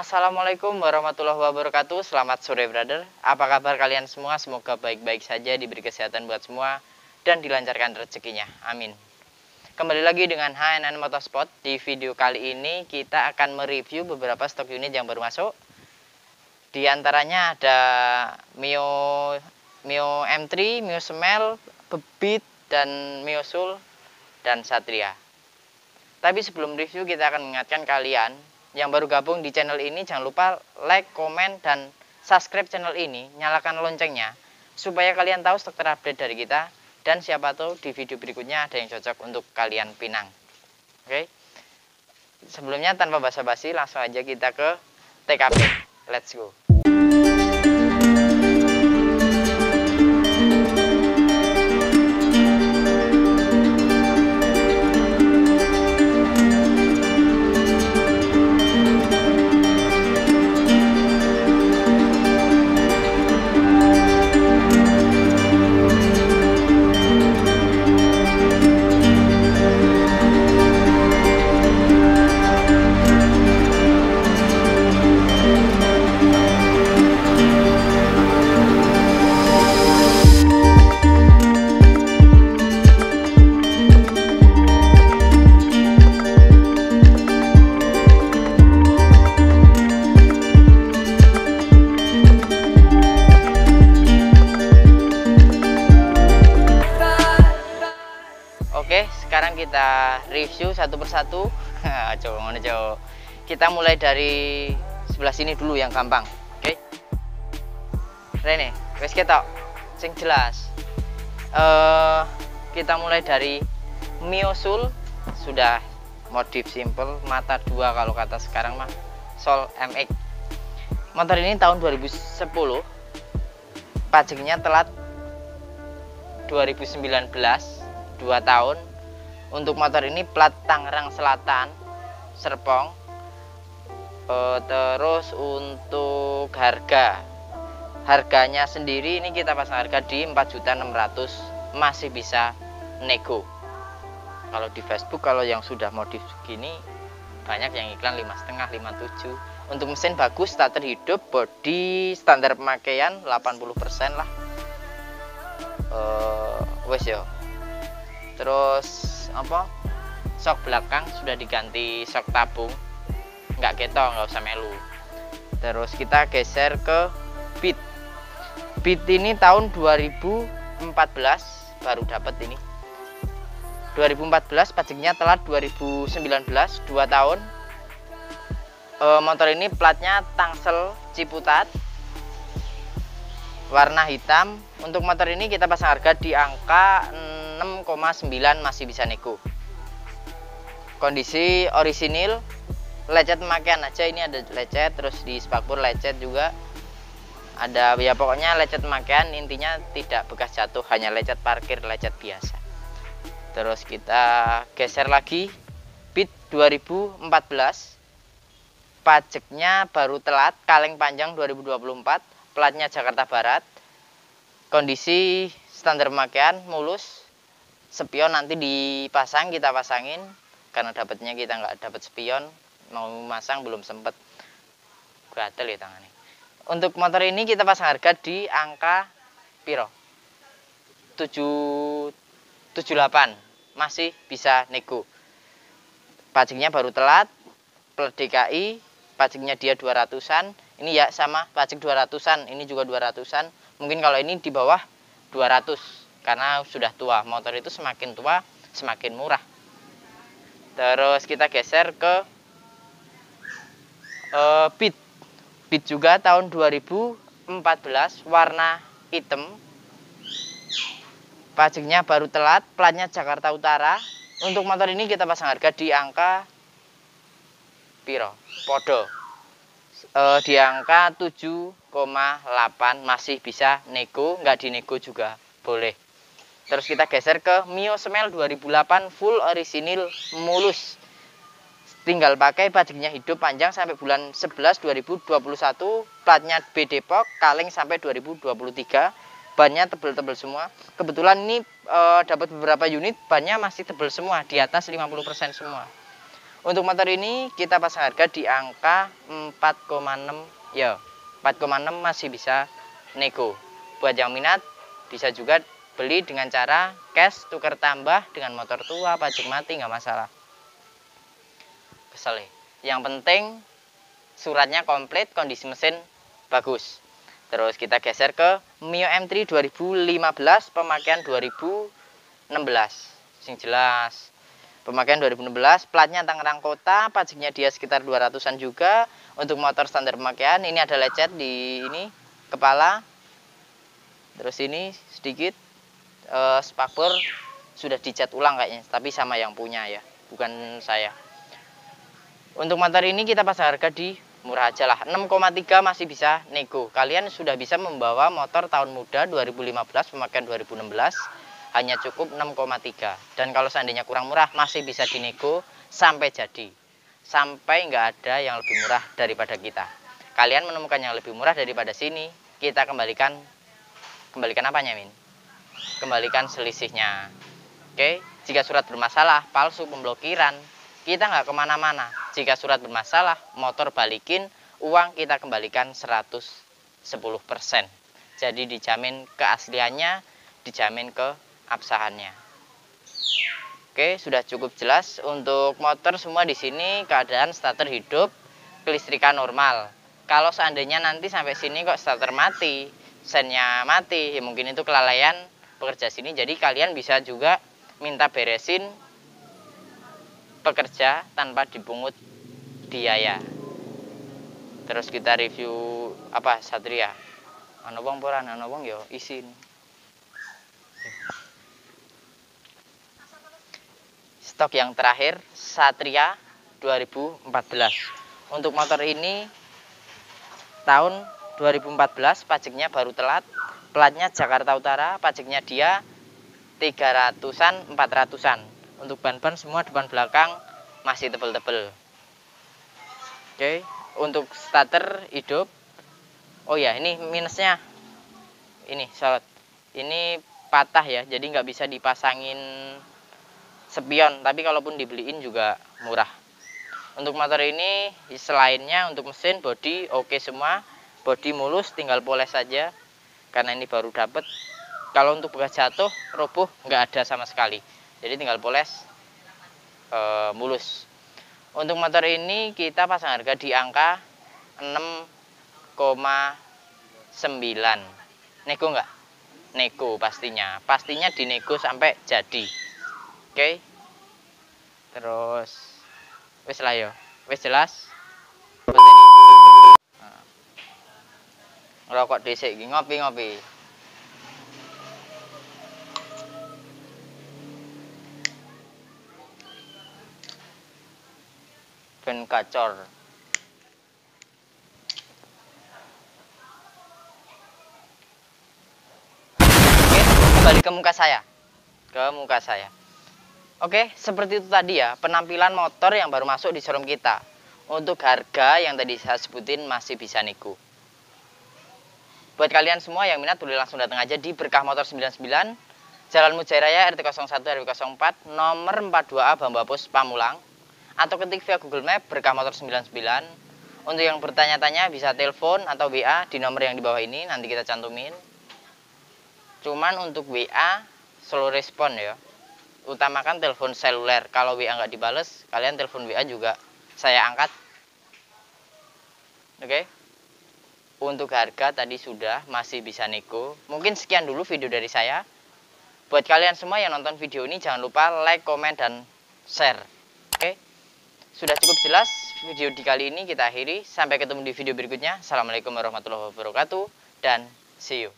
Assalamualaikum warahmatullahi wabarakatuh. Selamat sore brother. Apa kabar kalian semua? Semoga baik-baik saja Diberi kesehatan buat semua Dan dilancarkan rezekinya. Amin. Kembali lagi dengan HNN Motorsport. Di video kali ini kita akan mereview beberapa stok unit yang baru masuk. Di antaranya ada Mio Mio M3, Mio Smell, Bebit, dan Mio Soul dan Satria. Tapi sebelum review kita akan mengingatkan kalian yang baru gabung di channel ini jangan lupa like, komen, dan subscribe channel ini, nyalakan loncengnya supaya kalian tahu stok terupdate dari kita dan siapa tahu di video berikutnya ada yang cocok untuk kalian pinang. Oke. Sebelumnya tanpa basa-basi langsung aja kita ke TKP. Let's go. Kita review satu persatu. Kita mulai dari sebelah sini dulu yang gampang oke? Okay? Rene wes kita sing jelas. Uh, kita mulai dari Miosul. Sudah modif simple mata dua kalau kata sekarang mah Sol MX motor ini tahun 2010 pajaknya telat 2019 2 tahun untuk motor ini plat Tangerang Selatan Serpong. E, terus untuk harga. Harganya sendiri ini kita pasang harga di 4.600 masih bisa nego. Kalau di Facebook kalau yang sudah modif gini banyak yang iklan 5,5 57 untuk mesin bagus starter hidup body standar pemakaian 80% lah. Uh, wes yo terus apa? Sok belakang sudah diganti sok tabung. Nggak keto nggak usah melu. Terus kita geser ke pit pit ini tahun 2014 baru dapat ini. 2014 pajaknya telat 2019 2 tahun. E, motor ini platnya Tangsel Ciputat. Warna hitam untuk motor ini kita pasang harga di angka 6,9 masih bisa nego kondisi orisinil lecet pemakaian aja ini ada lecet terus di spakbor lecet juga. Ada ya pokoknya lecet pemakaian intinya tidak bekas jatuh hanya lecet parkir lecet biasa. Terus kita geser lagi pit 2014 pajaknya baru telat kaleng panjang 2024 platnya Jakarta Barat kondisi standar pemakaian mulus spion nanti dipasang kita pasangin. Karena dapatnya kita nggak dapat spion mau masang belum sempet. Gatel ya tangannya. Untuk motor ini kita pasang harga di angka piro? 778 masih bisa nego. Pajaknya baru telat plat DKI pajaknya dia 200an ini ya sama pajak 200an ini juga 200an mungkin kalau ini di bawah 200 karena sudah tua. Motor itu semakin tua semakin murah. Terus kita geser ke uh, Beat. Beat juga tahun 2014 warna hitam. Pajaknya baru telat platnya Jakarta Utara. Untuk motor ini kita pasang harga di angka piro? Podo e, di angka 7,8 masih bisa nego nggak dinego juga boleh Terus kita geser ke Mio Smell 2008 full orisinil mulus. Tinggal pakai pajaknya hidup panjang sampai bulan 11 2021, platnya B Depok, kaleng sampai 2023. Bannya tebel-tebel semua. Kebetulan ini e, dapat beberapa unit, bannya masih tebel semua, di atas 50% semua. Untuk motor ini kita pasang harga di angka 4,6 ya. 4,6 masih bisa nego. Buat yang minat bisa juga beli dengan cara cash tukar tambah dengan motor tua pajak mati nggak masalah. Kesel ya. Yang penting suratnya komplit, kondisi mesin bagus. Terus kita geser ke Mio M3 2015 pemakaian 2016. Sing jelas pemakaian 2016 platnya Tangerang Kota pajaknya dia sekitar 200an juga. Untuk motor standar pemakaian ini ada lecet di ini kepala. Terus ini sedikit uh, spakbor sudah dicat ulang kayaknya tapi sama yang punya ya bukan saya. Untuk motor ini kita pasang harga di murah aja lah 6,3 masih bisa nego. Kalian sudah bisa membawa motor tahun muda 2015 pemakaian 2016 hanya cukup 6,3 dan kalau seandainya kurang murah masih bisa dinego sampai jadi. Sampai nggak ada yang lebih murah daripada kita. Kalian menemukan yang lebih murah daripada sini kita kembalikan. Kembalikan apanya Min? Kembalikan selisihnya. Oke? Jika surat bermasalah palsu pemblokiran kita nggak ke mana-mana. Jika surat bermasalah motor balikin uang kita kembalikan 110% jadi dijamin keasliannya dijamin ke absahannya. Oke, sudah cukup jelas untuk motor semua di sini keadaan starter hidup, kelistrikan normal. Kalau seandainya nanti sampai sini kok starter mati, sennya mati, ya mungkin itu kelalaian pekerja sini. Jadi kalian bisa juga minta beresin pekerja tanpa dipungut biaya. Terus kita review apa Satria. Ano bang poran, ano bang yo isin. Stok yang terakhir Satria 2014 untuk motor ini tahun 2014 pajaknya baru telat. Platnya Jakarta Utara pajaknya dia 300an 400an untuk ban-ban semua depan belakang masih tebel-tebel. Oke untuk starter hidup oh ya ini minusnya. Ini sobat ini patah ya jadi nggak bisa dipasangin sepion tapi kalaupun dibeliin juga murah. Untuk motor ini selainnya untuk mesin body oke okay semua. Body mulus tinggal poles saja. Karena ini baru dapet. Kalau untuk bekas jatuh roboh nggak ada sama sekali. Jadi tinggal poles e, mulus. Untuk motor ini kita pasang harga di angka 6,9 nego nggak? Nego pastinya. Pastinya dinego sampai jadi okay. terus wis lah yo wis jelas ini nah. ngerokok ngopi-ngopi ben gacor Oke, kembali ke muka saya. Ke muka saya. Oke, seperti itu tadi ya, penampilan motor yang baru masuk di showroom kita. Untuk harga yang tadi saya sebutin masih bisa nego. Buat kalian semua yang minat boleh langsung datang aja di Berkah Motor 99, Jalan Mujairaya RT 01 RW 04, nomor 42A Bambapus Pamulang, atau ketik via Google Map Berkah Motor 99. Untuk yang bertanya-tanya bisa telepon atau WA di nomor yang di bawah ini, nanti kita cantumin. Cuman untuk WA slow respon ya utamakan telepon seluler. Kalau WA nggak dibales kalian telepon WA juga saya angkat. Oke? Okay? untuk harga tadi sudah masih bisa nego mungkin sekian dulu video dari saya. Buat kalian semua yang nonton video ini jangan lupa like comment dan share. Oke? Okay? sudah cukup jelas video di kali ini kita akhiri. Sampai ketemu di video berikutnya. Assalamualaikum warahmatullahi wabarakatuh dan see you